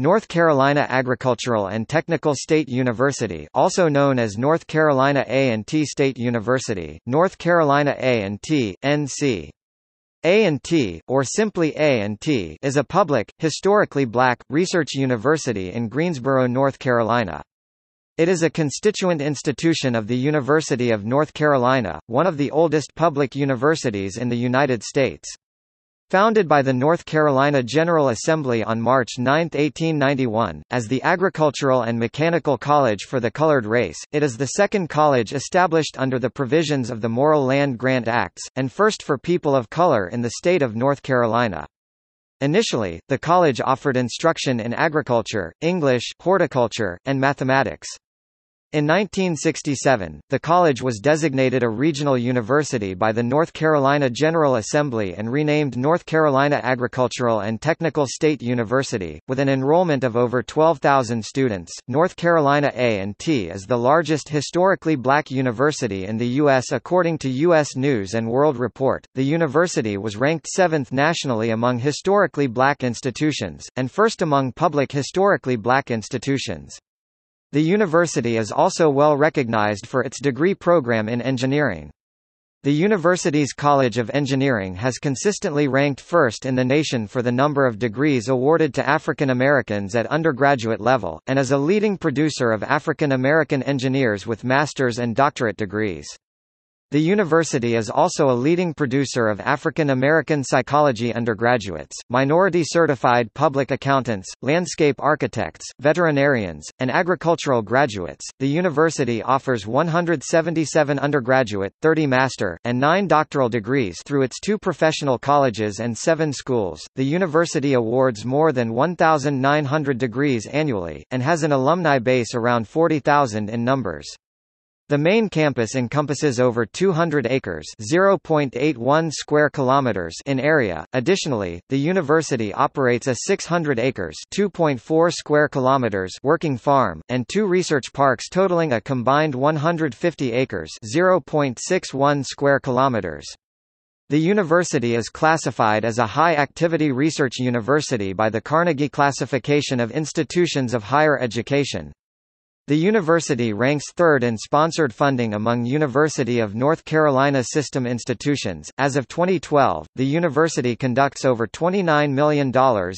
North Carolina Agricultural and Technical State University also known as North Carolina A&T State University, North Carolina A&T, NC. A&T, or simply A&T is a public, historically black, research university in Greensboro, North Carolina. It is a constituent institution of the University of North Carolina, one of the oldest public universities in the United States. Founded by the North Carolina General Assembly on March 9, 1891, as the Agricultural and Mechanical College for the Colored Race, it is the second college established under the provisions of the Morrill Land Grant Acts, and first for people of color in the state of North Carolina. Initially, the college offered instruction in agriculture, English, horticulture, and mathematics. In 1967, the college was designated a regional university by the North Carolina General Assembly and renamed North Carolina Agricultural and Technical State University. With an enrollment of over 12,000 students, North Carolina A&T is the largest historically black university in the U.S. according to U.S. News & World Report. The university was ranked seventh nationally among historically black institutions, and first among public historically black institutions. The university is also well recognized for its degree program in engineering. The university's College of Engineering has consistently ranked first in the nation for the number of degrees awarded to African Americans at undergraduate level, and is a leading producer of African American engineers with master's and doctorate degrees. The university is also a leading producer of African American psychology undergraduates, minority-certified public accountants, landscape architects, veterinarians, and agricultural graduates. The university offers 177 undergraduate, 30 master, and 9 doctoral degrees through its two professional colleges and 7 schools. The university awards more than 1,900 degrees annually, and has an alumni base around 40,000 in numbers. The main campus encompasses over 200 acres (0.81 square kilometers) in area. Additionally, the university operates a 600 acres (2.4 square kilometers) working farm and two research parks totaling a combined 150 acres (0.61 square kilometers). The university is classified as a high-activity research university by the Carnegie Classification of Institutions of Higher Education. The university ranks third in sponsored funding among University of North Carolina system institutions. As of 2012, the university conducts over $29 million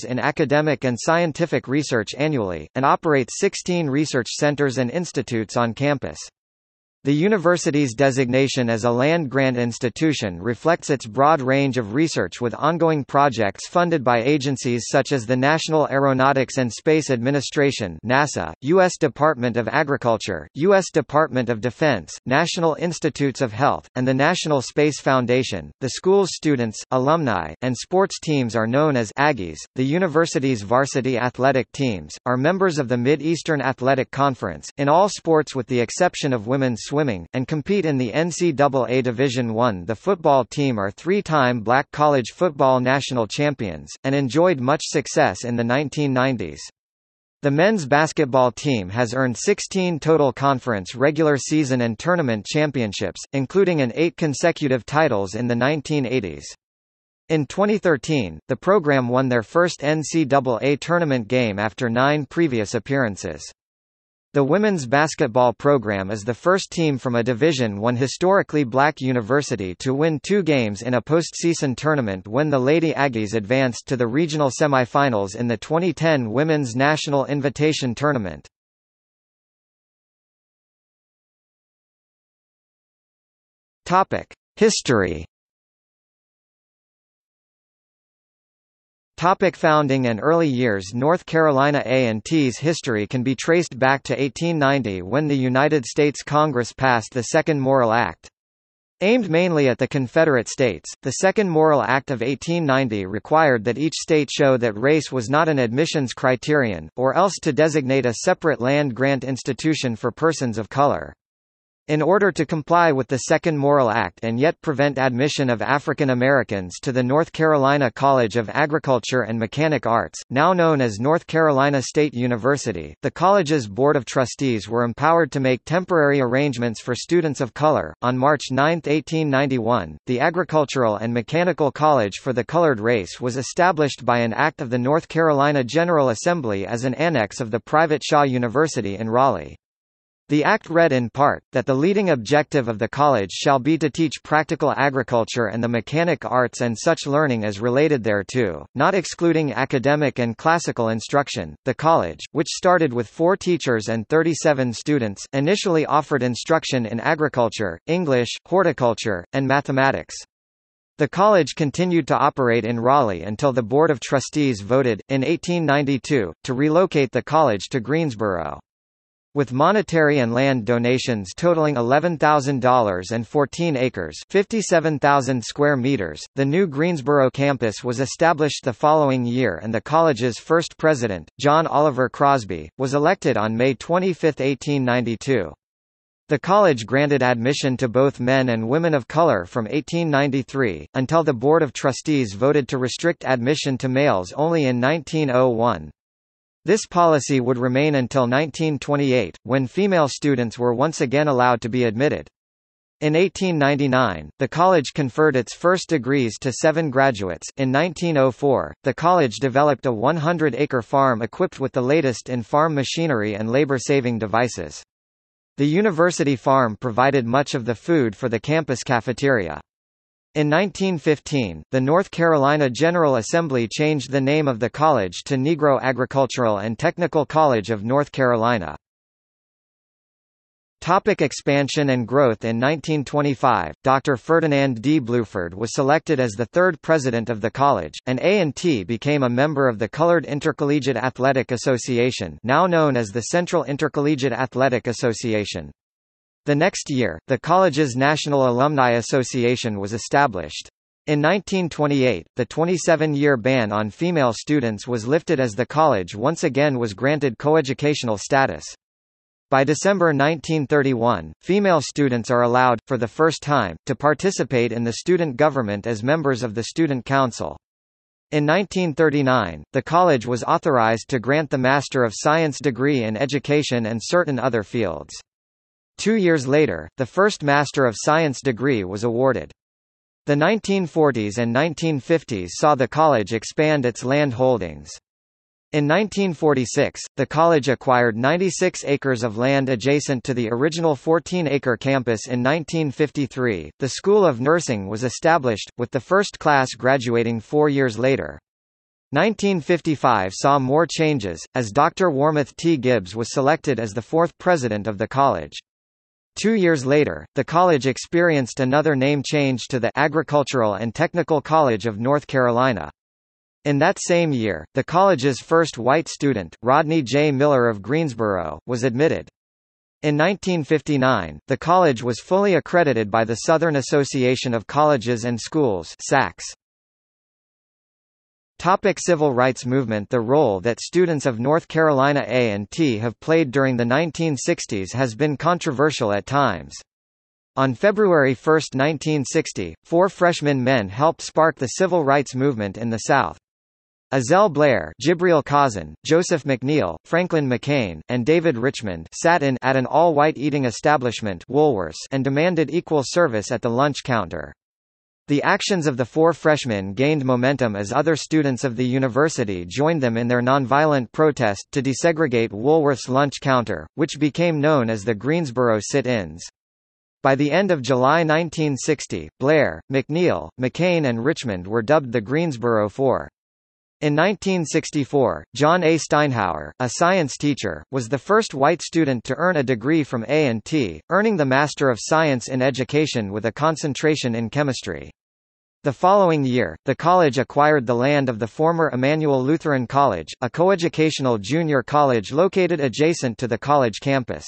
in academic and scientific research annually, and operates 16 research centers and institutes on campus. The university's designation as a land-grant institution reflects its broad range of research with ongoing projects funded by agencies such as the National Aeronautics and Space Administration NASA, U.S. Department of Agriculture, U.S. Department of Defense, National Institutes of Health, and the National Space Foundation. The school's students, alumni, and sports teams are known as Aggies. The university's varsity athletic teams are members of the Mid-Eastern Athletic Conference in all sports with the exception of women's swimming, and compete in the NCAA Division I. The football team are three-time black college football national champions, and enjoyed much success in the 1990s. The men's basketball team has earned 16 total conference regular season and tournament championships, including an eight consecutive titles in the 1980s. In 2013, the program won their first NCAA tournament game after nine previous appearances. The women's basketball program is the first team from a Division I historically black university to win two games in a postseason tournament when the Lady Aggies advanced to the regional semifinals in the 2010 Women's National Invitation Tournament. History Topic founding and early years North Carolina A&T's history can be traced back to 1890 when the United States Congress passed the Second Morrill Act. Aimed mainly at the Confederate States, the Second Morrill Act of 1890 required that each state show that race was not an admissions criterion, or else to designate a separate land-grant institution for persons of color. In order to comply with the Second Morrill Act and yet prevent admission of African Americans to the North Carolina College of Agriculture and Mechanic Arts, now known as North Carolina State University, the college's Board of Trustees were empowered to make temporary arrangements for students of color. On March 9, 1891, the Agricultural and Mechanical College for the Colored Race was established by an act of the North Carolina General Assembly as an annex of the private Shaw University in Raleigh. The Act read in part, that the leading objective of the college shall be to teach practical agriculture and the mechanic arts and such learning as related thereto, not excluding academic and classical instruction. The college, which started with four teachers and 37 students, initially offered instruction in agriculture, English, horticulture, and mathematics. The college continued to operate in Raleigh until the Board of Trustees voted, in 1892, to relocate the college to Greensboro. With monetary and land donations totaling $11,000 and 14 acres 57,000 square meters, the new Greensboro campus was established the following year and the college's first president, John Oliver Crosby, was elected on May 25, 1892. The college granted admission to both men and women of color from 1893, until the Board of Trustees voted to restrict admission to males only in 1901. This policy would remain until 1928, when female students were once again allowed to be admitted. In 1899, the college conferred its first degrees to seven graduates. In 1904, the college developed a 100-acre farm equipped with the latest in farm machinery and labor-saving devices. The university farm provided much of the food for the campus cafeteria. In 1915, the North Carolina General Assembly changed the name of the college to Negro Agricultural and Technical College of North Carolina. Topic expansion and growth In 1925, Dr. Ferdinand D. Bluford was selected as the third president of the college, and A&T became a member of the Colored Intercollegiate Athletic Association now known as the Central Intercollegiate Athletic Association. The next year, the college's National Alumni Association was established. In 1928, the 27-year ban on female students was lifted as the college once again was granted coeducational status. By December 1931, female students are allowed, for the first time, to participate in the student government as members of the Student Council. In 1939, the college was authorized to grant the Master of Science degree in education and certain other fields. Two years later, the first Master of Science degree was awarded. The 1940s and 1950s saw the college expand its land holdings. In 1946, the college acquired 96 acres of land adjacent to the original 14-acre campus in 1953. The School of Nursing was established, with the first class graduating four years later. 1955 saw more changes, as Dr. Warmoth T. Gibbs was selected as the fourth president of the college. Two years later, the college experienced another name change to the Agricultural and Technical College of North Carolina. In that same year, the college's first white student, Rodney J. Miller of Greensboro, was admitted. In 1959, the college was fully accredited by the Southern Association of Colleges and Schools SACS. Topic Civil rights movement The role that students of North Carolina A&T have played during the 1960s has been controversial at times. On February 1, 1960, four freshman men helped spark the civil rights movement in the South. Ezell Blair, Jibreel Khazan, Joseph McNeil, Franklin McCain, and David Richmond sat in at an all-white eating establishment Woolworths and demanded equal service at the lunch counter. The actions of the four freshmen gained momentum as other students of the university joined them in their nonviolent protest to desegregate Woolworth's lunch counter, which became known as the Greensboro sit-ins. By the end of July 1960, Blair, McNeil, McCain and Richmond were dubbed the Greensboro Four. In 1964, John A. Steinhauer, a science teacher, was the first white student to earn a degree from A&T, earning the Master of Science in Education with a concentration in chemistry. The following year, the college acquired the land of the former Emmanuel Lutheran College, a coeducational junior college located adjacent to the college campus.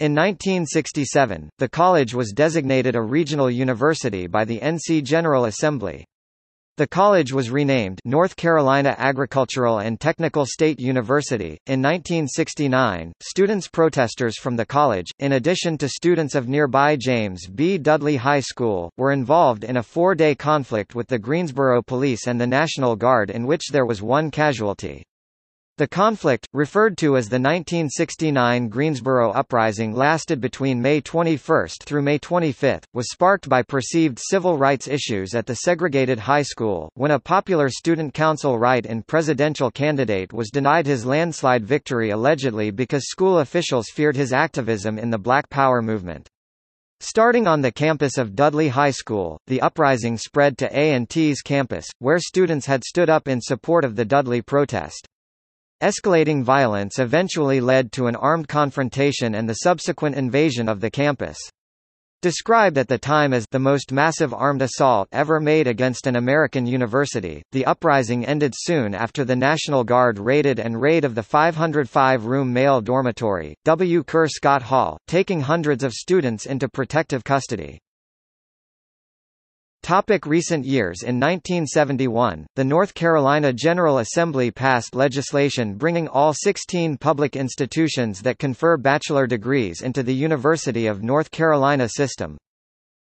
In 1967, the college was designated a regional university by the NC General Assembly. The college was renamed North Carolina Agricultural and Technical State University. In 1969, students protesters from the college, in addition to students of nearby James B. Dudley High School, were involved in a four-day conflict with the Greensboro Police and the National Guard in which there was one casualty. The conflict, referred to as the 1969 Greensboro Uprising lasted between May 21 through May 25, was sparked by perceived civil rights issues at the segregated high school, when a popular student council write-in presidential candidate was denied his landslide victory allegedly because school officials feared his activism in the Black Power movement. Starting on the campus of Dudley High School, the uprising spread to A&T's campus, where students had stood up in support of the Dudley protest. Escalating violence eventually led to an armed confrontation and the subsequent invasion of the campus. Described at the time as the most massive armed assault ever made against an American university, the uprising ended soon after the National Guard raided and raid of the 505-room male dormitory, W. Kerr Scott Hall, taking hundreds of students into protective custody. Topic recent years In 1971, the North Carolina General Assembly passed legislation bringing all 16 public institutions that confer bachelor degrees into the University of North Carolina system.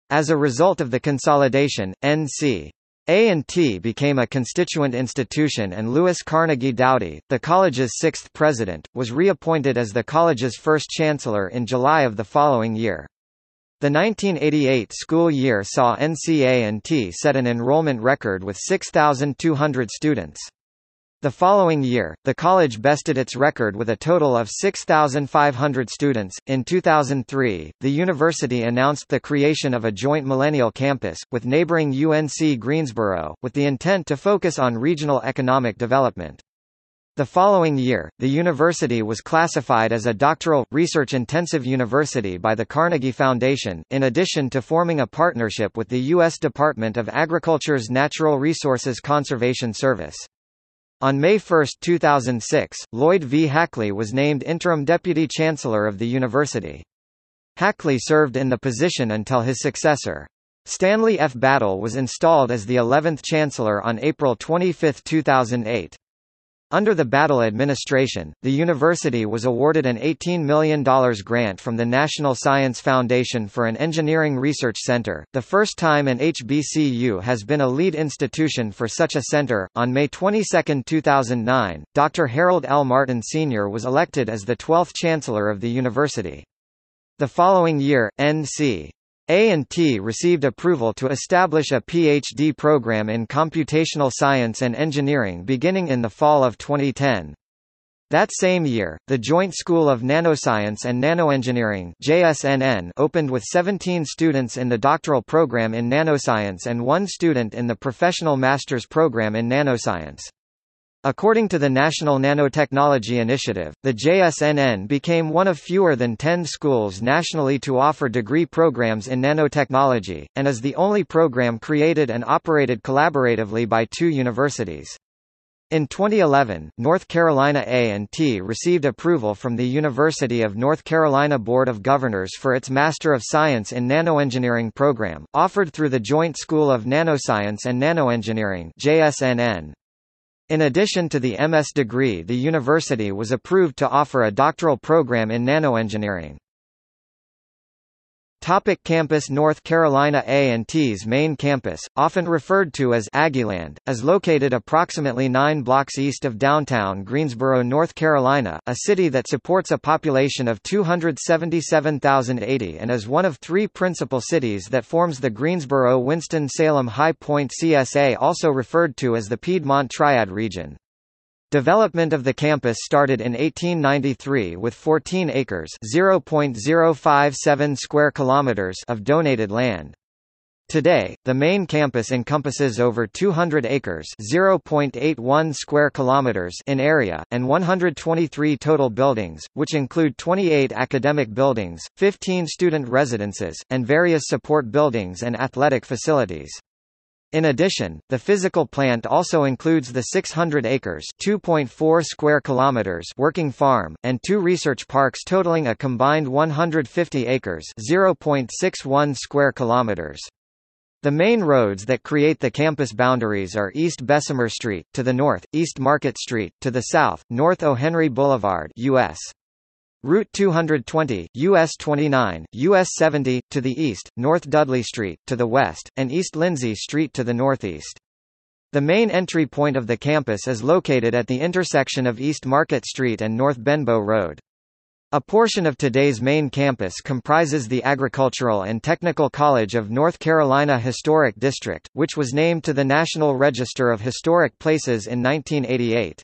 As a result of the consolidation, N.C. A&T became a constituent institution and Lewis Carnegie Dowdy, the college's sixth president, was reappointed as the college's first chancellor in July of the following year. The 1988 school year saw NCA&T set an enrollment record with 6,200 students. The following year, the college bested its record with a total of 6,500 students. In 2003, the university announced the creation of a joint millennial campus, with neighboring UNC Greensboro, with the intent to focus on regional economic development. The following year, the university was classified as a doctoral, research-intensive university by the Carnegie Foundation, in addition to forming a partnership with the U.S. Department of Agriculture's Natural Resources Conservation Service. On May 1, 2006, Lloyd V. Hackley was named interim deputy chancellor of the university. Hackley served in the position until his successor. Stanley F. Battle was installed as the 11th chancellor on April 25, 2008. Under the Battle administration, the university was awarded an $18 million grant from the National Science Foundation for an engineering research center, the first time an HBCU has been a lead institution for such a center. On May 22, 2009, Dr. Harold L. Martin Sr. was elected as the 12th chancellor of the university. The following year, N.C. A&T received approval to establish a PhD program in computational science and engineering beginning in the fall of 2010. That same year, the Joint School of Nanoscience and Nanoengineering JSNN opened with 17 students in the doctoral program in nanoscience and one student in the professional master's program in nanoscience. According to the National Nanotechnology Initiative, the JSNN became one of fewer than 10 schools nationally to offer degree programs in nanotechnology, and is the only program created and operated collaboratively by two universities. In 2011, North Carolina A&T received approval from the University of North Carolina Board of Governors for its Master of Science in Nanoengineering program, offered through the Joint School of Nanoscience and Nanoengineering JSNN. In addition to the MS degree the university was approved to offer a doctoral program in nanoengineering. Topic campus North Carolina A&T's main campus, often referred to as Aggieland, is located approximately 9 blocks east of downtown Greensboro, North Carolina, a city that supports a population of 277,080 and is one of three principal cities that forms the Greensboro-Winston-Salem High Point CSA also referred to as the Piedmont Triad region. Development of the campus started in 1893 with 14 acres (0.057 square kilometers) of donated land. Today, the main campus encompasses over 200 acres (0.81 square kilometers) in area and 123 total buildings, which include 28 academic buildings, 15 student residences, and various support buildings and athletic facilities. In addition, the physical plant also includes the 600 acres (2.4 square kilometers) working farm and two research parks totaling a combined 150 acres (0.61 square kilometers). The main roads that create the campus boundaries are East Bessemer Street, to the north, East Market Street, to the south, North O. Henry Boulevard US. Route 220, US 29, US 70, to the east, North Dudley Street, to the west, and East Lindsay Street to the northeast. The main entry point of the campus is located at the intersection of East Market Street and North Benbow Road. A portion of today's main campus comprises the Agricultural and Technical College of North Carolina Historic District, which was named to the National Register of Historic Places in 1988.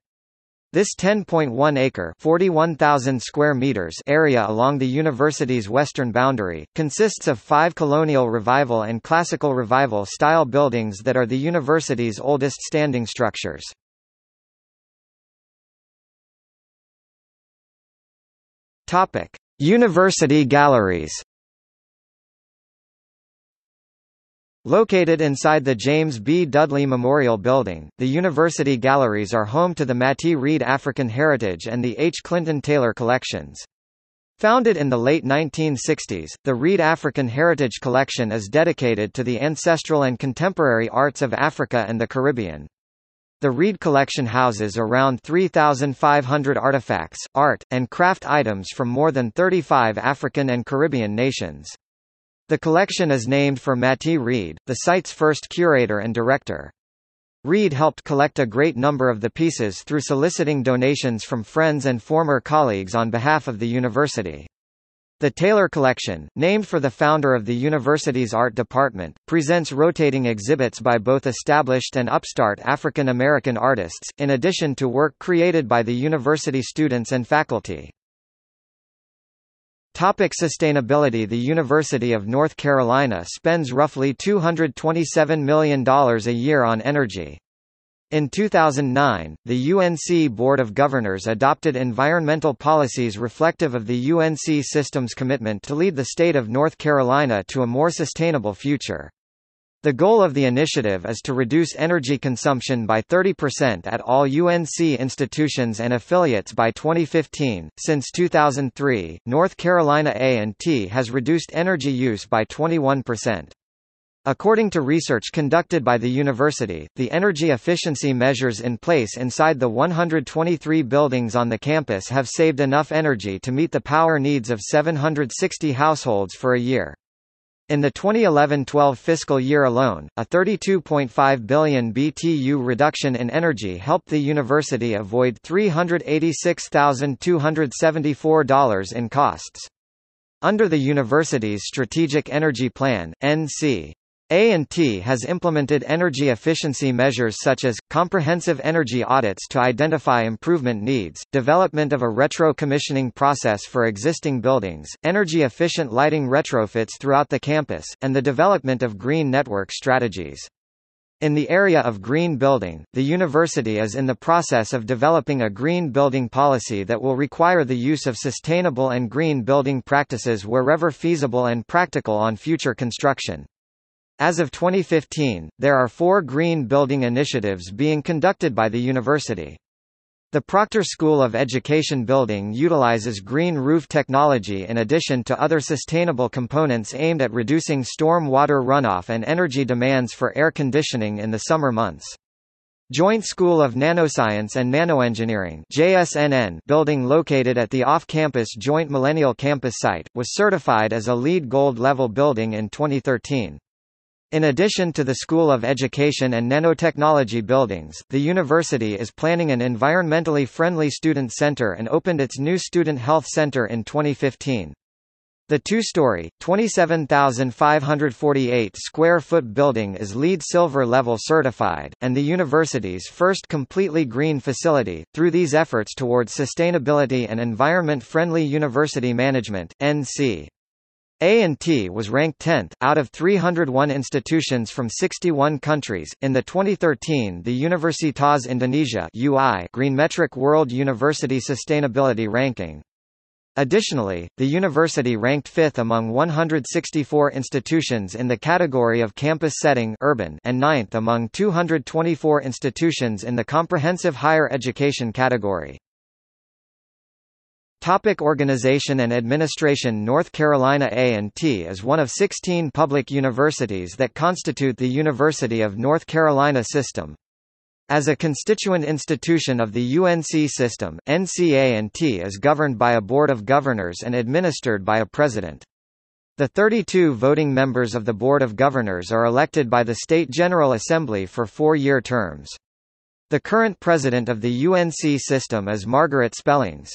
This 10.1-acre (41,000 square meters) area along the university's western boundary, consists of five colonial revival and classical revival style buildings that are the university's oldest standing structures. Topic: University galleries. Located inside the James B. Dudley Memorial Building, the university galleries are home to the Mattie Reed African Heritage and the H. Clinton Taylor collections. Founded in the late 1960s, the Reed African Heritage Collection is dedicated to the ancestral and contemporary arts of Africa and the Caribbean. The Reed collection houses around 3,500 artifacts, art, and craft items from more than 35 African and Caribbean nations. The collection is named for Mattie Reed, the site's first curator and director. Reed helped collect a great number of the pieces through soliciting donations from friends and former colleagues on behalf of the university. The Taylor Collection, named for the founder of the university's art department, presents rotating exhibits by both established and upstart African American artists, in addition to work created by the university students and faculty. Topic sustainability The University of North Carolina spends roughly $227 million a year on energy. In 2009, the UNC Board of Governors adopted environmental policies reflective of the UNC system's commitment to lead the state of North Carolina to a more sustainable future. The goal of the initiative is to reduce energy consumption by 30% at all UNC institutions and affiliates by 2015. Since 2003, North Carolina A&T has reduced energy use by 21%. According to research conducted by the university, the energy efficiency measures in place inside the 123 buildings on the campus have saved enough energy to meet the power needs of 760 households for a year. In the 2011-12 fiscal year alone, a 32.5 billion BTU reduction in energy helped the university avoid $386,274 in costs. Under the university's Strategic Energy Plan, NC a&T has implemented energy efficiency measures such as, comprehensive energy audits to identify improvement needs, development of a retro-commissioning process for existing buildings, energy-efficient lighting retrofits throughout the campus, and the development of green network strategies. In the area of green building, the university is in the process of developing a green building policy that will require the use of sustainable and green building practices wherever feasible and practical on future construction. As of 2015, there are four green building initiatives being conducted by the university. The Proctor School of Education building utilizes green roof technology in addition to other sustainable components aimed at reducing storm water runoff and energy demands for air conditioning in the summer months. Joint School of Nanoscience and Nanoengineering JSNN building located at the off-campus Joint Millennial Campus site, was certified as a LEED Gold level building in 2013. In addition to the School of Education and Nanotechnology buildings, the university is planning an environmentally friendly student center and opened its new Student Health Center in 2015. The two-story, 27,548 square foot building is LEED Silver level certified, and the university's first completely green facility. Through these efforts towards sustainability and environment-friendly university management, NC a&T was ranked 10th, out of 301 institutions from 61 countries, in the 2013 the Universitas Indonesia UI Greenmetric World University Sustainability Ranking. Additionally, the university ranked fifth among 164 institutions in the category of campus setting urban and ninth among 224 institutions in the comprehensive higher education category. Topic organization and administration North Carolina A&T is one of 16 public universities that constitute the University of North Carolina system. As a constituent institution of the UNC system, NCA&T is governed by a Board of Governors and administered by a President. The 32 voting members of the Board of Governors are elected by the State General Assembly for four-year terms. The current president of the UNC system is Margaret Spellings.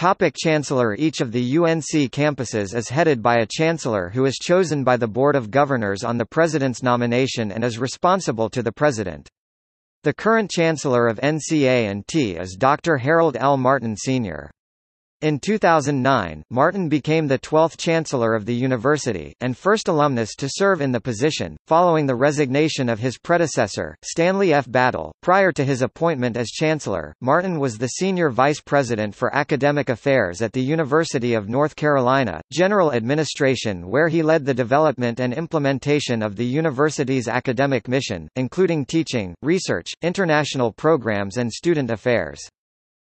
Topic Chancellor Each of the UNC campuses is headed by a chancellor who is chosen by the Board of Governors on the president's nomination and is responsible to the president. The current chancellor of NCA&T is Dr. Harold L. Martin Sr. In 2009, Martin became the 12th Chancellor of the university, and first alumnus to serve in the position, following the resignation of his predecessor, Stanley F. Battle. Prior to his appointment as Chancellor, Martin was the Senior Vice President for Academic Affairs at the University of North Carolina, General Administration where he led the development and implementation of the university's academic mission, including teaching, research, international programs and student affairs.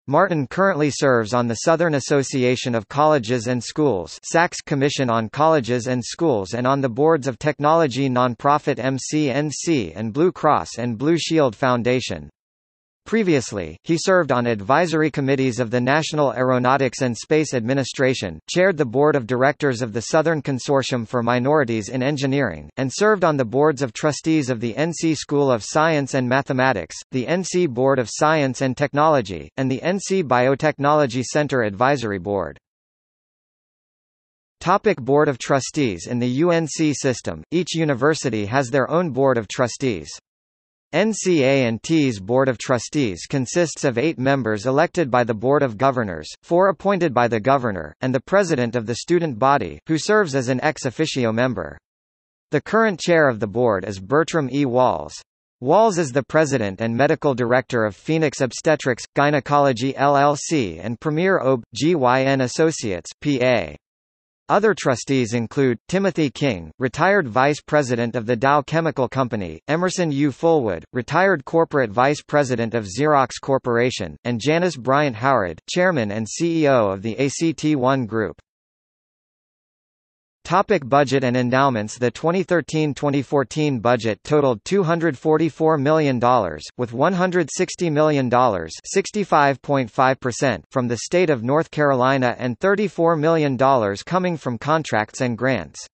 Martin currently serves on the Southern Association of Colleges and Schools SACS Commission on Colleges and Schools and on the boards of technology nonprofit MCNC and Blue Cross and Blue Shield Foundation. Previously, he served on advisory committees of the National Aeronautics and Space Administration, chaired the board of directors of the Southern Consortium for Minorities in Engineering, and served on the boards of trustees of the NC School of Science and Mathematics, the NC Board of Science and Technology, and the NC Biotechnology Center Advisory Board. Topic Board of Trustees In the UNC system, each university has their own Board of Trustees. NCA&T's Board of Trustees consists of eight members elected by the Board of Governors, four appointed by the Governor, and the President of the student body, who serves as an ex officio member. The current chair of the board is Bertram E. Walls. Walls is the president and medical director of Phoenix Obstetrics, Gynecology LLC and Premier OB, GYN Associates, PA. Other trustees include, Timothy King, retired vice president of the Dow Chemical Company, Emerson U. Fullwood, retired corporate vice president of Xerox Corporation, and Janice Bryant Howard, chairman and CEO of the ACT1 Group. Topic budget and endowments The 2013-2014 budget totaled $244 million, with $160 million from the state of North Carolina and $34 million coming from contracts and grants.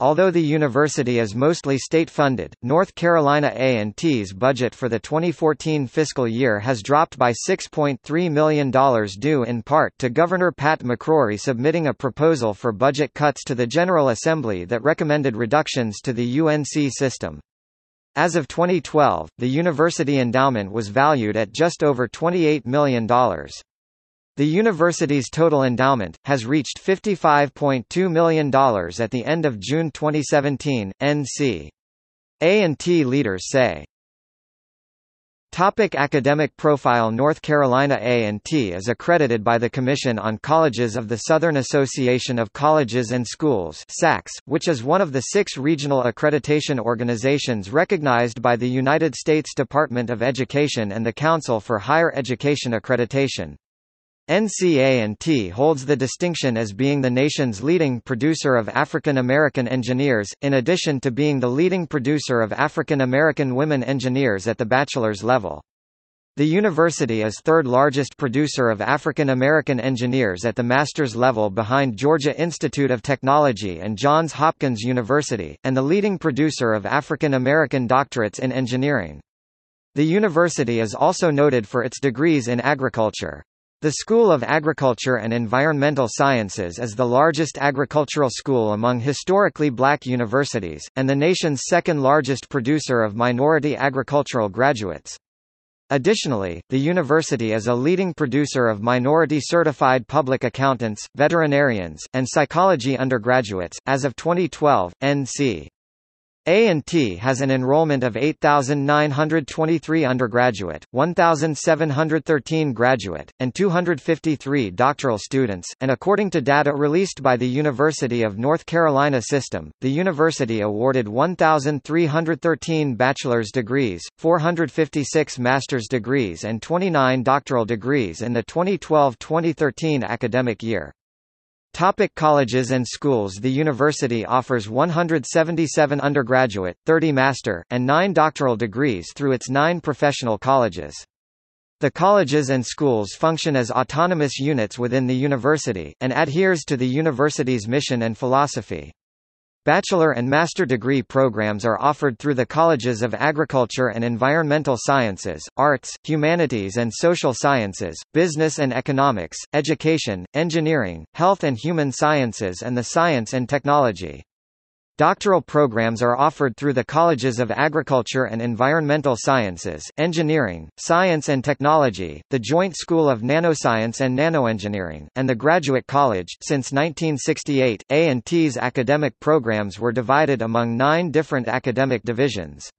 Although the university is mostly state-funded, North Carolina A&T's budget for the 2014 fiscal year has dropped by $6.3 million due in part to Governor Pat McCrory submitting a proposal for budget cuts to the General Assembly that recommended reductions to the UNC system. As of 2012, the university endowment was valued at just over $28 million. The university's total endowment, has reached $55.2 million at the end of June 2017, NC. A&T leaders say. Topic academic profile North Carolina A&T is accredited by the Commission on Colleges of the Southern Association of Colleges and Schools SACS, which is one of the six regional accreditation organizations recognized by the United States Department of Education and the Council for Higher Education Accreditation. NCA&T holds the distinction as being the nation's leading producer of African American engineers, in addition to being the leading producer of African American women engineers at the bachelor's level. The university is third largest producer of African American engineers at the master's level behind Georgia Institute of Technology and Johns Hopkins University, and the leading producer of African American doctorates in engineering. The university is also noted for its degrees in agriculture. The School of Agriculture and Environmental Sciences is the largest agricultural school among historically black universities, and the nation's second largest producer of minority agricultural graduates. Additionally, the university is a leading producer of minority certified public accountants, veterinarians, and psychology undergraduates. As of 2012, NC A&T has an enrollment of 8,923 undergraduate, 1,713 graduate, and 253 doctoral students, and according to data released by the University of North Carolina System, the university awarded 1,313 bachelor's degrees, 456 master's degrees and 29 doctoral degrees in the 2012-2013 academic year. Topic colleges and schools The university offers 177 undergraduate, 30 master, and 9 doctoral degrees through its nine professional colleges. The colleges and schools function as autonomous units within the university, and adheres to the university's mission and philosophy. Bachelor and master degree programs are offered through the Colleges of Agriculture and Environmental Sciences, Arts, Humanities and Social Sciences, Business and Economics, Education, Engineering, Health and Human Sciences and the Science and Technology. Doctoral programs are offered through the Colleges of Agriculture and Environmental Sciences, Engineering, Science and Technology, the Joint School of Nanoscience and Nanoengineering, and the Graduate College. Since 1968, A&T's academic programs were divided among nine different academic divisions.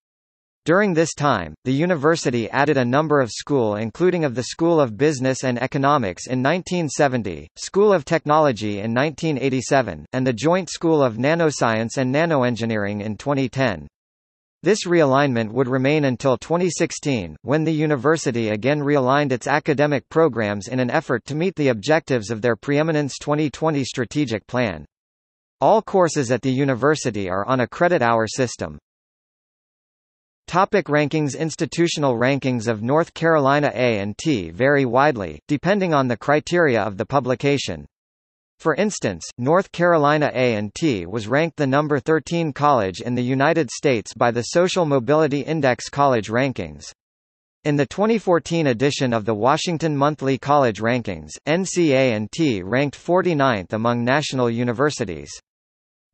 During this time, the university added a number of school including of the School of Business and Economics in 1970, School of Technology in 1987, and the Joint School of Nanoscience and Nanoengineering in 2010. This realignment would remain until 2016, when the university again realigned its academic programs in an effort to meet the objectives of their Preeminence 2020 strategic plan. All courses at the university are on a credit hour system. Topic rankings Institutional rankings of North Carolina A&T vary widely, depending on the criteria of the publication. For instance, North Carolina A&T was ranked the number 13 college in the United States by the Social Mobility Index College Rankings. In the 2014 edition of the Washington Monthly College Rankings, NCA&T ranked 49th among national universities.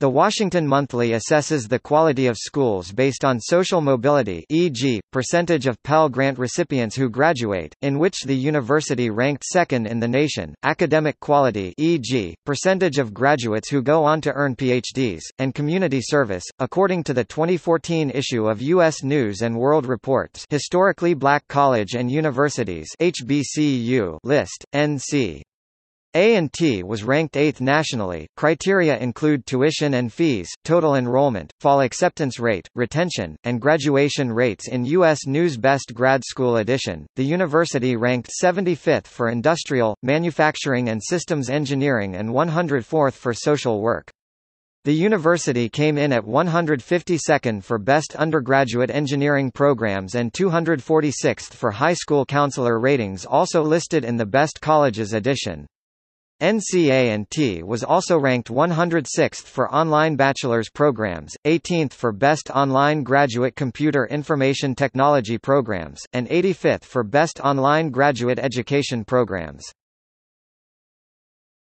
The Washington Monthly assesses the quality of schools based on social mobility e.g., percentage of Pell Grant recipients who graduate, in which the university ranked second in the nation, academic quality e.g., percentage of graduates who go on to earn PhDs, and community service. According to the 2014 issue of U.S. News & World Report's Historically Black College and Universities HBCU list, NC a&T was ranked 8th nationally. Criteria include tuition and fees, total enrollment, fall acceptance rate, retention, and graduation rates in U.S. News Best Grad School Edition. The university ranked 75th for industrial, manufacturing and systems engineering and 104th for social work. The university came in at 152nd for Best Undergraduate Engineering Programs and 246th for High School Counselor ratings also listed in the Best Colleges edition. NCA&T was also ranked 106th for online bachelor's programs, 18th for Best Online Graduate Computer Information Technology Programs, and 85th for Best Online Graduate Education Programs.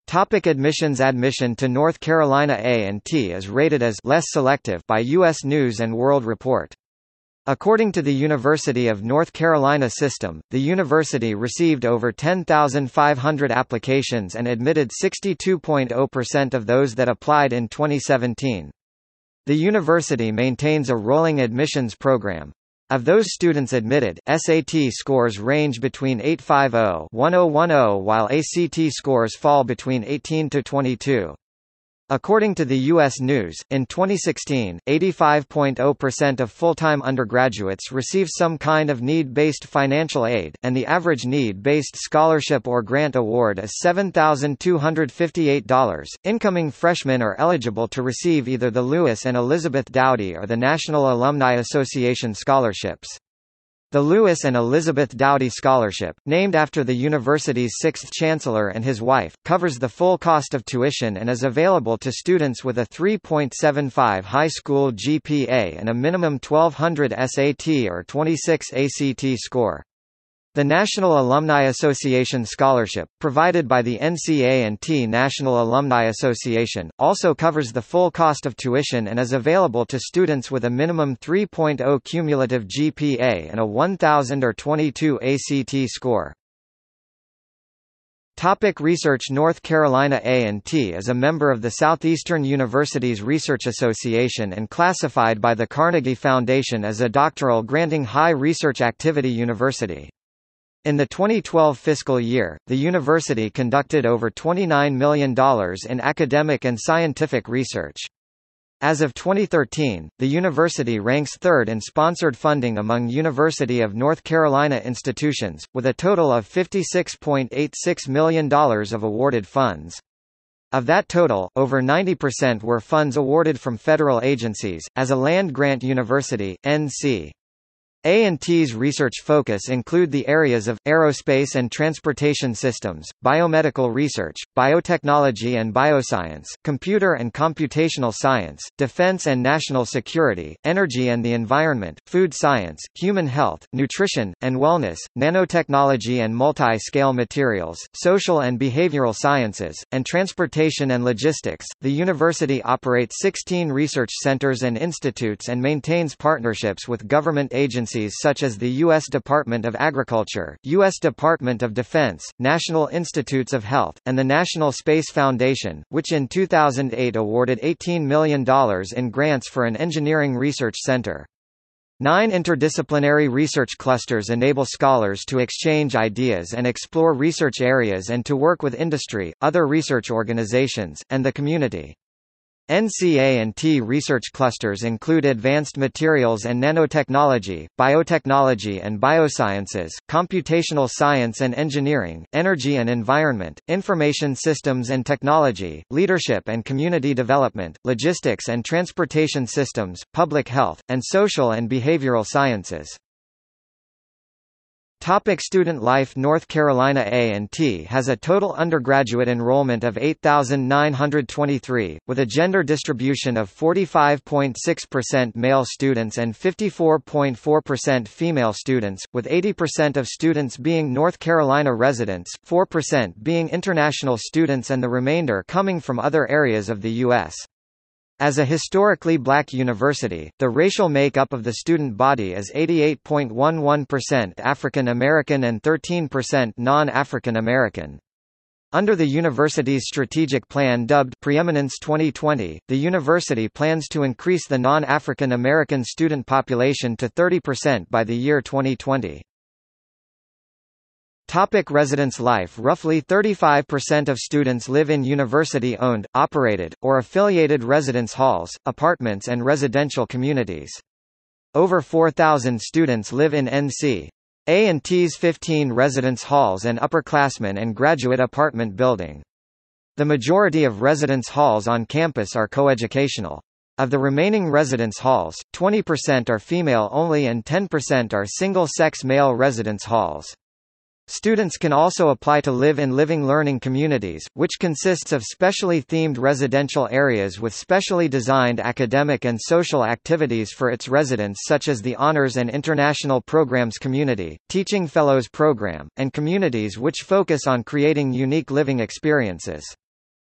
Topic admissions Admission to North Carolina A&T is rated as less selective by U.S. News & World Report. According to the University of North Carolina system, the university received over 10,500 applications and admitted 62.0% of those that applied in 2017. The university maintains a rolling admissions program. Of those students admitted, SAT scores range between 850-1010 while ACT scores fall between 18 to 22. According to the U.S. News, in 2016, 85.0% of full-time undergraduates receive some kind of need-based financial aid, and the average need-based scholarship or grant award is $7,258. Incoming freshmen are eligible to receive either the Lewis and Elizabeth Dowdy or the National Alumni Association scholarships. The Lewis and Elizabeth Dowdy Scholarship, named after the university's sixth chancellor and his wife, covers the full cost of tuition and is available to students with a 3.75 high school GPA and a minimum 1200 SAT or 26 ACT score. The National Alumni Association Scholarship, provided by the NCA&T National Alumni Association, also covers the full cost of tuition and is available to students with a minimum 3.0 cumulative GPA and a 1000 or 22 ACT score. Topic research North Carolina A&T is a member of the Southeastern Universities Research Association and classified by the Carnegie Foundation as a doctoral granting high research activity university. In the 2012 fiscal year, the university conducted over $29 million in academic and scientific research. As of 2013, the university ranks third in sponsored funding among University of North Carolina institutions, with a total of $56.86 million of awarded funds. Of that total, over 90% were funds awarded from federal agencies, as a land-grant university, NC. A&T's research focus include the areas of, aerospace and transportation systems, biomedical research, biotechnology and bioscience, computer and computational science, defense and national security, energy and the environment, food science, human health, nutrition, and wellness, nanotechnology and multi-scale materials, social and behavioral sciences, and transportation and logistics. The university operates 16 research centers and institutes and maintains partnerships with government agencies agencies such as the U.S. Department of Agriculture, U.S. Department of Defense, National Institutes of Health, and the National Space Foundation, which in 2008 awarded $18 million in grants for an engineering research center. Nine interdisciplinary research clusters enable scholars to exchange ideas and explore research areas and to work with industry, other research organizations, and the community. NCA&T research clusters include advanced materials and nanotechnology, biotechnology and biosciences, computational science and engineering, energy and environment, information systems and technology, leadership and community development, logistics and transportation systems, public health, and social and behavioral sciences. Topic student life North Carolina A&T has a total undergraduate enrollment of 8,923, with a gender distribution of 45.6% male students and 54.4% female students, with 80% of students being North Carolina residents, 4% being international students and the remainder coming from other areas of the U.S. As a historically black university, the racial makeup of the student body is 88.11% African American and 13% non-African American. Under the university's strategic plan dubbed Preeminence 2020, the university plans to increase the non-African American student population to 30% by the year 2020. Topic residence life Roughly 35% of students live in university-owned, operated, or affiliated residence halls, apartments and residential communities. Over 4,000 students live in NC. A&T's 15 residence halls and upperclassmen and graduate apartment building. The majority of residence halls on campus are coeducational. Of the remaining residence halls, 20% are female only and 10% are single-sex male residence halls. Students can also apply to live in living learning communities, which consists of specially themed residential areas with specially designed academic and social activities for its residents such as the Honors and International Programs Community, Teaching Fellows Program, and communities which focus on creating unique living experiences.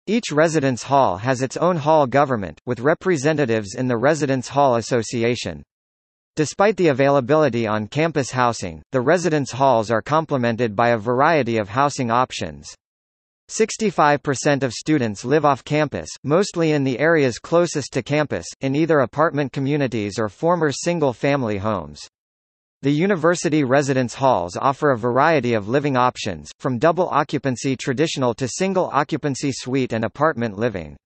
Each residence hall has its own hall government, with representatives in the Residence Hall Association. Despite the availability on campus housing, the residence halls are complemented by a variety of housing options. 65% of students live off campus, mostly in the areas closest to campus, in either apartment communities or former single-family homes. The university residence halls offer a variety of living options, from double occupancy traditional to single occupancy suite and apartment living.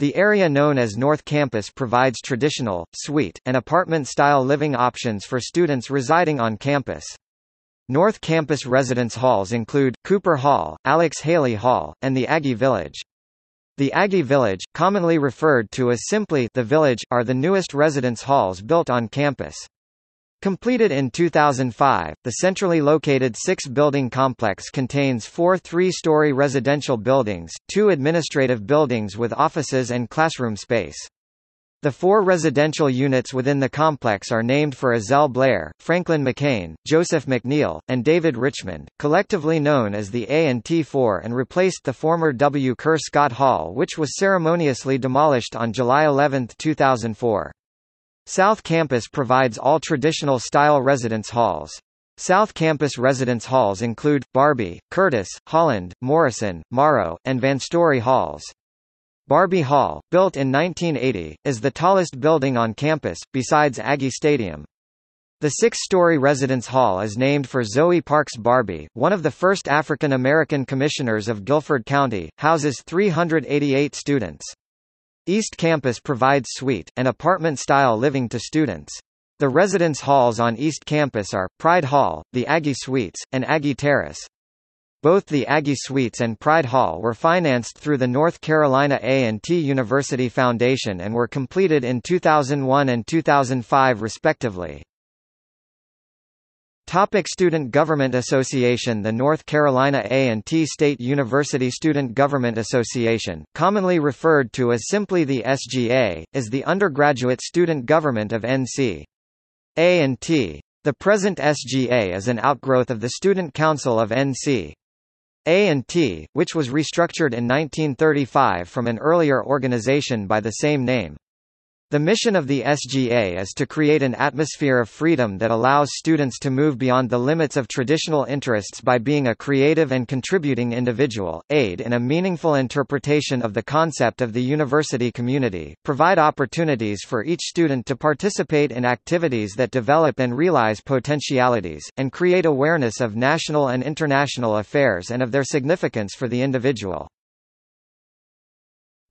The area known as North Campus provides traditional, suite, and apartment-style living options for students residing on campus. North Campus residence halls include, Cooper Hall, Alex Haley Hall, and the Aggie Village. The Aggie Village, commonly referred to as simply the Village, are the newest residence halls built on campus. Completed in 2005, the centrally located six-building complex contains four three-story residential buildings, two administrative buildings with offices and classroom space. The four residential units within the complex are named for Ezell Blair, Franklin McCain, Joseph McNeil, and David Richmond, collectively known as the A&T 4 and replaced the former W. Kerr Scott Hall which was ceremoniously demolished on July 11, 2004. South Campus provides all traditional style residence halls. South Campus residence halls include, Barbee, Curtis, Holland, Morrison, Morrow, and Vanstory halls. Barbee Hall, built in 1980, is the tallest building on campus, besides Aggie Stadium. The six-story residence hall is named for Zoe Parks Barbee, one of the first African American commissioners of Guilford County, houses 388 students. East Campus provides suite, and apartment-style living to students. The residence halls on East Campus are, Pride Hall, the Aggie Suites, and Aggie Terrace. Both the Aggie Suites and Pride Hall were financed through the North Carolina A&T University Foundation and were completed in 2001 and 2005 respectively. Topic Student Government Association The North Carolina A&T State University Student Government Association, commonly referred to as simply the SGA, is the undergraduate student government of NC. A&T. The present SGA is an outgrowth of the Student Council of NC. A&T, which was restructured in 1935 from an earlier organization by the same name. The mission of the SGA is to create an atmosphere of freedom that allows students to move beyond the limits of traditional interests by being a creative and contributing individual, aid in a meaningful interpretation of the concept of the university community, provide opportunities for each student to participate in activities that develop and realize potentialities, and create awareness of national and international affairs and of their significance for the individual.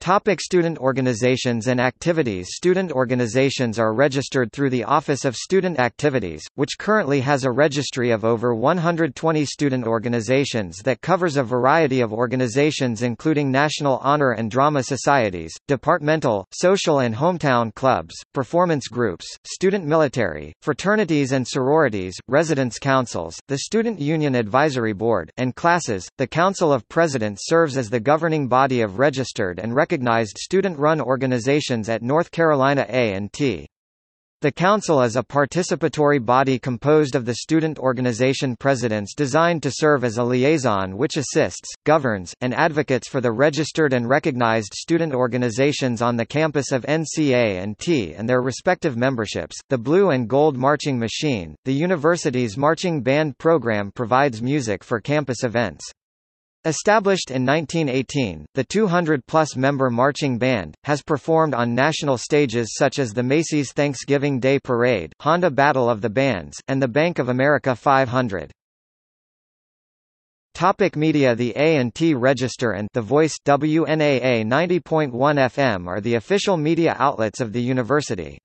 Topic student organizations and activities Student organizations are registered through the Office of Student Activities, which currently has a registry of over 120 student organizations that covers a variety of organizations including national honor and drama societies, departmental, social and hometown clubs, performance groups, student military, fraternities and sororities, residence councils, the Student Union Advisory Board, and classes. The Council of Presidents serves as the governing body of registered and recognized student-run organizations at North Carolina A&T. The Council is a participatory body composed of the student organization presidents designed to serve as a liaison which assists, governs, and advocates for the registered and recognized student organizations on the campus of NCA&T and their respective memberships. The Blue and Gold Marching Machine, the university's marching band program provides music for campus events. Established in 1918, the 200-plus member marching band, has performed on national stages such as the Macy's Thanksgiving Day Parade, Honda Battle of the Bands, and the Bank of America 500. Topic media The A&T Register and The Voice WNAA 90.1 FM are the official media outlets of the university.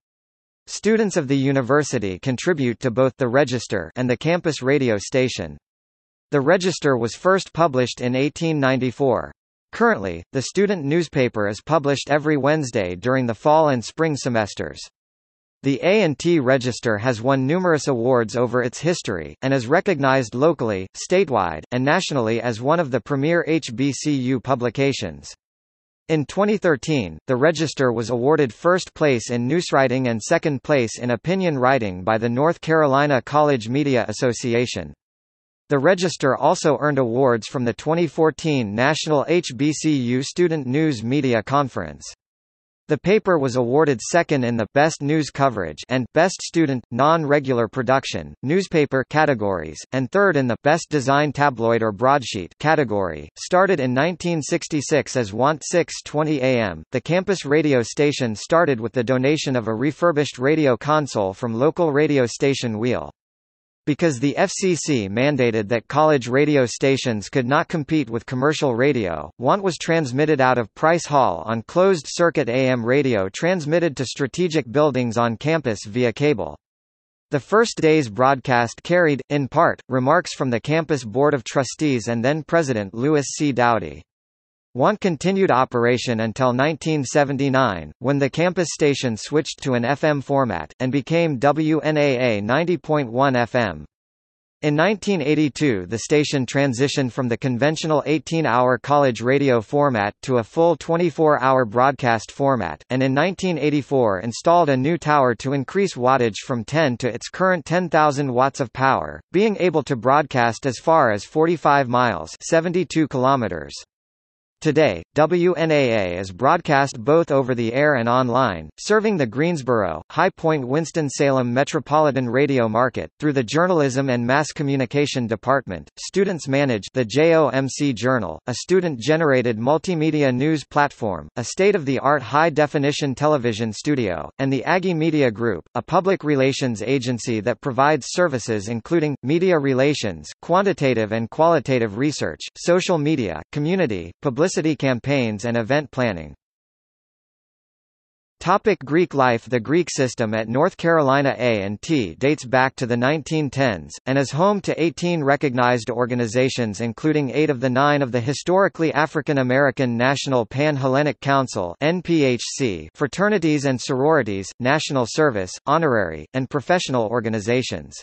Students of the university contribute to both the Register and the campus radio station. The Register was first published in 1894. Currently, the student newspaper is published every Wednesday during the fall and spring semesters. The A&T Register has won numerous awards over its history, and is recognized locally, statewide, and nationally as one of the premier HBCU publications. In 2013, the Register was awarded first place in newswriting and second place in opinion writing by the North Carolina College Media Association. The Register also earned awards from the 2014 National HBCU Student News Media Conference. The paper was awarded second in the Best News Coverage and Best Student, Non-Regular Production, Newspaper categories, and third in the Best Design Tabloid or Broadsheet category. Started in 1966 as WANT 620 AM, the campus radio station started with the donation of a refurbished radio console from local radio station WEAL. Because the FCC mandated that college radio stations could not compete with commercial radio, WANT was transmitted out of Price Hall on closed-circuit AM radio transmitted to strategic buildings on campus via cable. The first day's broadcast carried, in part, remarks from the campus Board of Trustees and then President Lewis C. Dowdy. WANT continued operation until 1979, when the campus station switched to an FM format, and became WNAA 90.1 FM. In 1982 the station transitioned from the conventional 18-hour college radio format to a full 24-hour broadcast format, and in 1984 installed a new tower to increase wattage from 10 to its current 10,000 watts of power, being able to broadcast as far as 45 miles 72 kilometers. Today, WNAA is broadcast both over the air and online, serving the Greensboro, High Point Winston-Salem metropolitan radio market. Through the Journalism and Mass Communication Department, students manage the JOMC Journal, a student-generated multimedia news platform, a state-of-the-art high-definition television studio, and the Aggie Media Group, a public relations agency that provides services including, media relations, quantitative and qualitative research, social media, community, publicity publicity campaigns and event planning. Topic Greek life The Greek system at North Carolina A&T dates back to the 1910s, and is home to 18 recognized organizations including eight of the nine of the historically African American National Pan-Hellenic Council fraternities and sororities, national service, honorary, and professional organizations.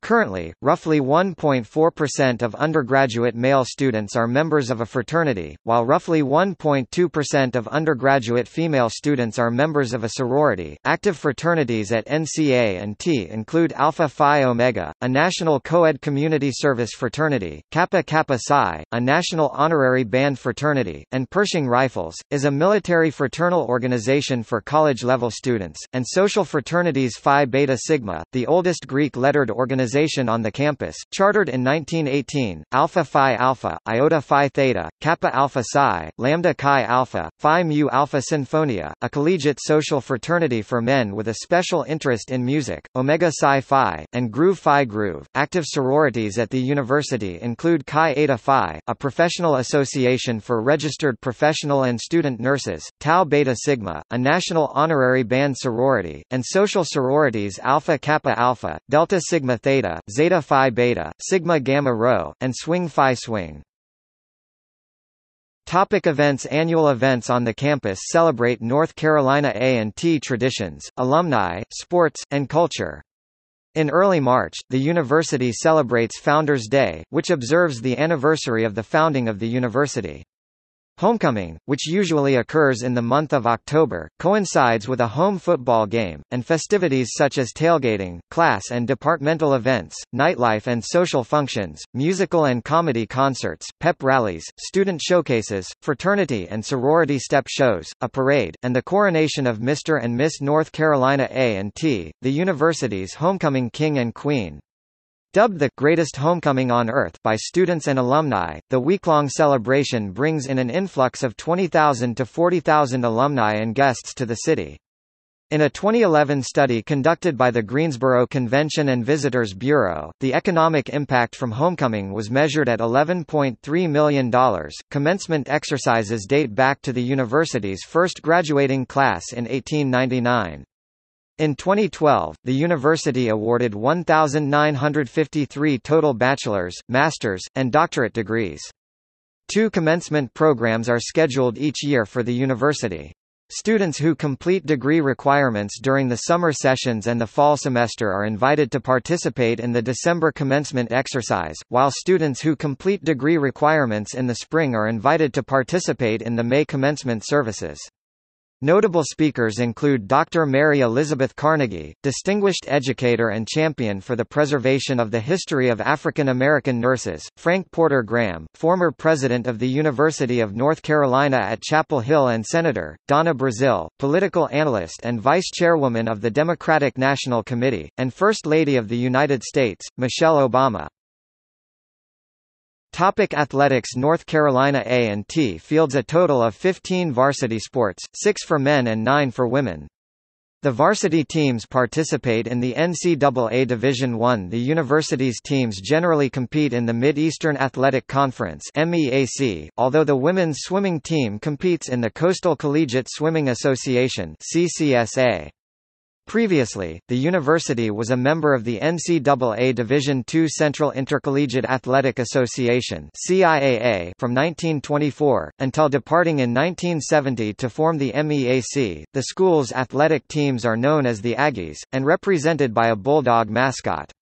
Currently, roughly 1.4% of undergraduate male students are members of a fraternity, while roughly 1.2% of undergraduate female students are members of a sorority. Active fraternities at NCA&T include Alpha Phi Omega, a national co-ed community service fraternity, Kappa Kappa Psi, a national honorary band fraternity, and Pershing Rifles, is a military fraternal organization for college-level students, and social fraternities Phi Beta Sigma, the oldest Greek lettered organization organization on the campus, chartered in 1918, Alpha Phi Alpha, Iota Phi Theta, Kappa Alpha Psi, Lambda Chi Alpha, Phi Mu Alpha Sinfonia, a collegiate social fraternity for men with a special interest in music, Omega Psi Phi, and Groove Phi Groove. Active sororities at the university include Chi Eta Phi, a professional association for registered professional and student nurses, Tau Beta Sigma, a national honorary band sorority, and social sororities Alpha Kappa Alpha, Delta Sigma Theta Theta, Zeta Phi Beta, Sigma Gamma Rho, and Swing Phi Swing. Topic events Annual events on the campus celebrate North Carolina A&T traditions, alumni, sports, and culture. In early March, the university celebrates Founders Day, which observes the anniversary of the founding of the university. Homecoming, which usually occurs in the month of October, coincides with a home football game, and festivities such as tailgating, class and departmental events, nightlife and social functions, musical and comedy concerts, pep rallies, student showcases, fraternity and sorority step shows, a parade, and the coronation of Mr. and Miss North Carolina A&T, the university's homecoming king and queen. Dubbed the greatest homecoming on earth by students and alumni, the week-long celebration brings in an influx of 20,000 to 40,000 alumni and guests to the city. In a 2011 study conducted by the Greensboro Convention and Visitors Bureau, the economic impact from homecoming was measured at $11.3 million. Commencement exercises date back to the university's first graduating class in 1899. In 2012, the university awarded 1,953 total bachelor's, master's, and doctorate degrees. Two commencement programs are scheduled each year for the university. Students who complete degree requirements during the summer sessions and the fall semester are invited to participate in the December commencement exercise, while students who complete degree requirements in the spring are invited to participate in the May commencement services. Notable speakers include Dr. Mary Elizabeth Carnegie, distinguished educator and champion for the preservation of the history of African American nurses, Frank Porter Graham, former president of the University of North Carolina at Chapel Hill and Senator, Donna Brazile, political analyst and vice chairwoman of the Democratic National Committee, and First Lady of the United States, Michelle Obama. Topic athletics North Carolina A&T fields a total of 15 varsity sports, 6 for men and 9 for women. The varsity teams participate in the NCAA Division I. The university's teams generally compete in the Mid-Eastern Athletic Conference MEAC, although the women's swimming team competes in the Coastal Collegiate Swimming Association CCSA. Previously, the university was a member of the NCAA Division II Central Intercollegiate Athletic Association (CIAA) from 1924 until departing in 1970 to form the MEAC. The school's athletic teams are known as the Aggies and represented by a bulldog mascot.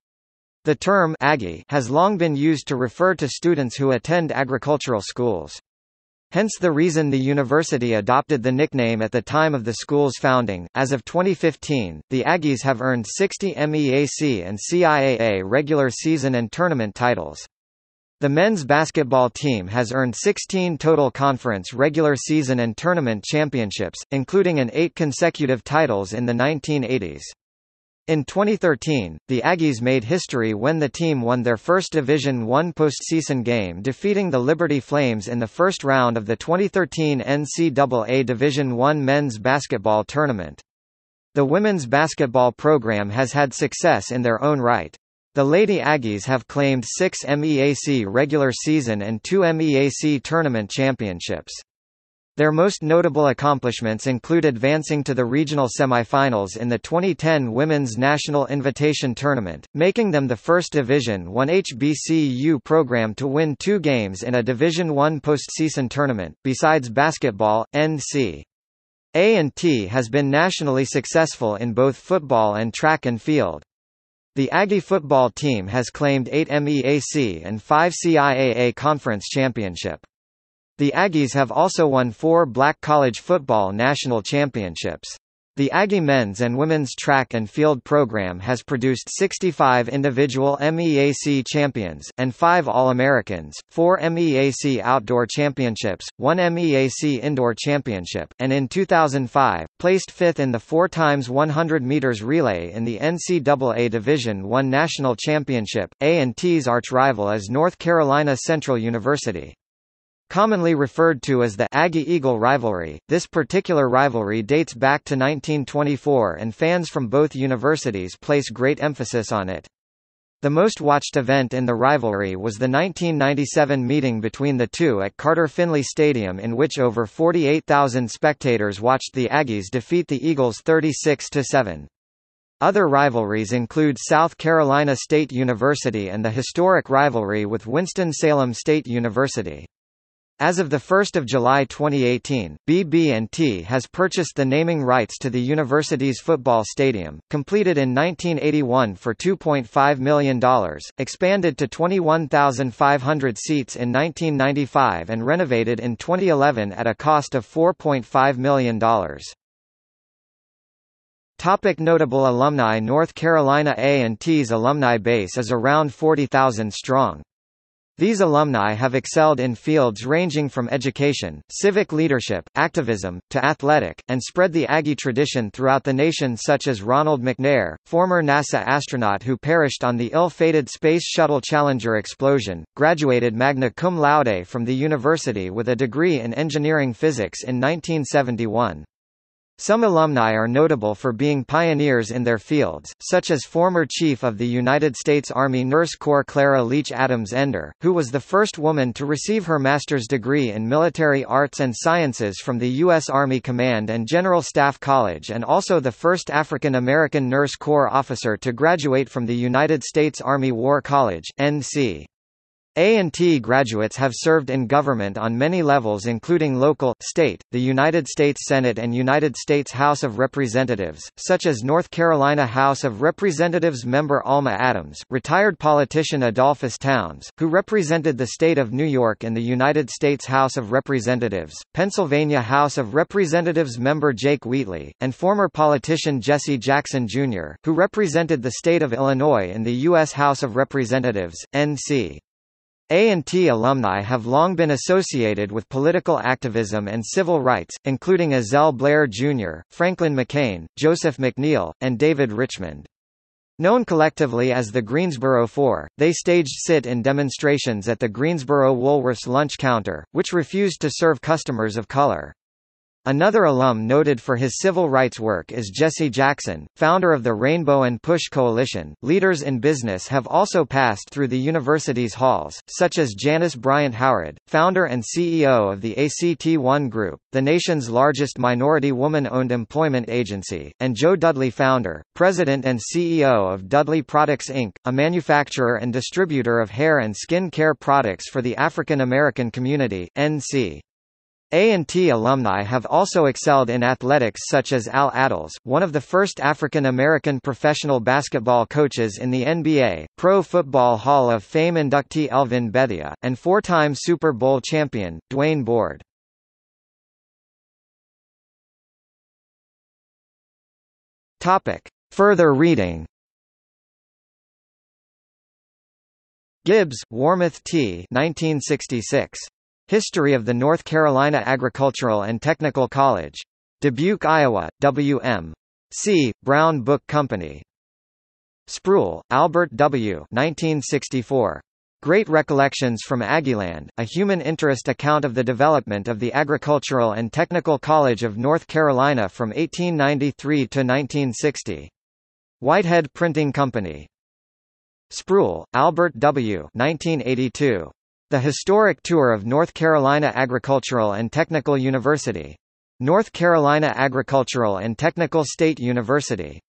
The term Aggie has long been used to refer to students who attend agricultural schools. Hence the reason the university adopted the nickname at the time of the school's founding. As of 2015, the Aggies have earned 60 MEAC and CIAA regular season and tournament titles. The men's basketball team has earned 16 total conference regular season and tournament championships, including an eight consecutive titles in the 1980s. In 2013, the Aggies made history when the team won their first Division I postseason game defeating the Liberty Flames in the first round of the 2013 NCAA Division I men's basketball tournament. The women's basketball program has had success in their own right. The Lady Aggies have claimed six MEAC regular season and two MEAC tournament championships. Their most notable accomplishments include advancing to the regional semifinals in the 2010 Women's National Invitation Tournament, making them the first Division I HBCU program to win two games in a Division I postseason tournament. Besides basketball, NC A&T has been nationally successful in both football and track and field. The Aggie football team has claimed eight MEAC and five CIAA conference championship. The Aggies have also won four black college football national championships. The Aggie men's and women's track and field program has produced 65 individual MEAC champions, and 5 All-Americans, 4 MEAC outdoor championships, 1 MEAC indoor championship, and in 2005, placed fifth in the 4 x 100 meters relay in the NCAA Division I National Championship. A&T's arch-rival is North Carolina Central University. Commonly referred to as the Aggie-Eagle rivalry, this particular rivalry dates back to 1924 and fans from both universities place great emphasis on it. The most watched event in the rivalry was the 1997 meeting between the two at Carter Finley Stadium in which over 48,000 spectators watched the Aggies defeat the Eagles 36-7. Other rivalries include South Carolina State University and the historic rivalry with Winston-Salem State University. As of 1 July 2018, BB&T has purchased the naming rights to the university's football stadium, completed in 1981 for $2.5 million, expanded to 21,500 seats in 1995 and renovated in 2011 at a cost of $4.5 million. Topic notable alumni North Carolina A&T's alumni base is around 40,000 strong. These alumni have excelled in fields ranging from education, civic leadership, activism, to athletic, and spread the Aggie tradition throughout the nation such as Ronald McNair, former NASA astronaut who perished on the ill-fated Space Shuttle Challenger explosion, graduated magna cum laude from the university with a degree in engineering physics in 1971. Some alumni are notable for being pioneers in their fields, such as former Chief of the United States Army Nurse Corps Clara Leach Adams Ender, who was the first woman to receive her master's degree in military arts and sciences from the U.S. Army Command and General Staff College and also the first African American Nurse Corps officer to graduate from the United States Army War College, NC. A&T graduates have served in government on many levels including local, state, the United States Senate and United States House of Representatives, such as North Carolina House of Representatives member Alma Adams, retired politician Edolphus Towns, who represented the state of New York in the United States House of Representatives, Pennsylvania House of Representatives member Jake Wheatley, and former politician Jesse Jackson, Jr., who represented the state of Illinois in the U.S. House of Representatives, N.C. A&T alumni have long been associated with political activism and civil rights, including Ezell Blair Jr., Franklin McCain, Joseph McNeil, and David Richmond. Known collectively as the Greensboro Four, they staged sit-in demonstrations at the Greensboro Woolworths lunch counter, which refused to serve customers of color. Another alum noted for his civil rights work is Jesse Jackson, founder of the Rainbow and Push Coalition. Leaders in business have also passed through the university's halls, such as Janice Bryant Howroyd, founder and CEO of the ACT1 Group, the nation's largest minority woman-owned employment agency, and Joe Dudley founder, president and CEO of Dudley Products Inc., a manufacturer and distributor of hair and skin care products for the African American community, NC. A&T alumni have also excelled in athletics such as Al Attles, one of the first African-American professional basketball coaches in the NBA, Pro Football Hall of Fame inductee Elvin Bethea, and four-time Super Bowl champion, Dwaine Board. Further reading Gibbs, Warmoth T. 1966. History of the North Carolina Agricultural and Technical College. Dubuque, Iowa, W.M. C. Brown Book Company. Spruill, Albert W. 1964. Great Recollections from Aggieland, a human interest account of the development of the Agricultural and Technical College of North Carolina from 1893 to 1960. Whitehead Printing Company. Spruill, Albert W. 1982. The Historic Tour of North Carolina Agricultural and Technical University. North Carolina Agricultural and Technical State University.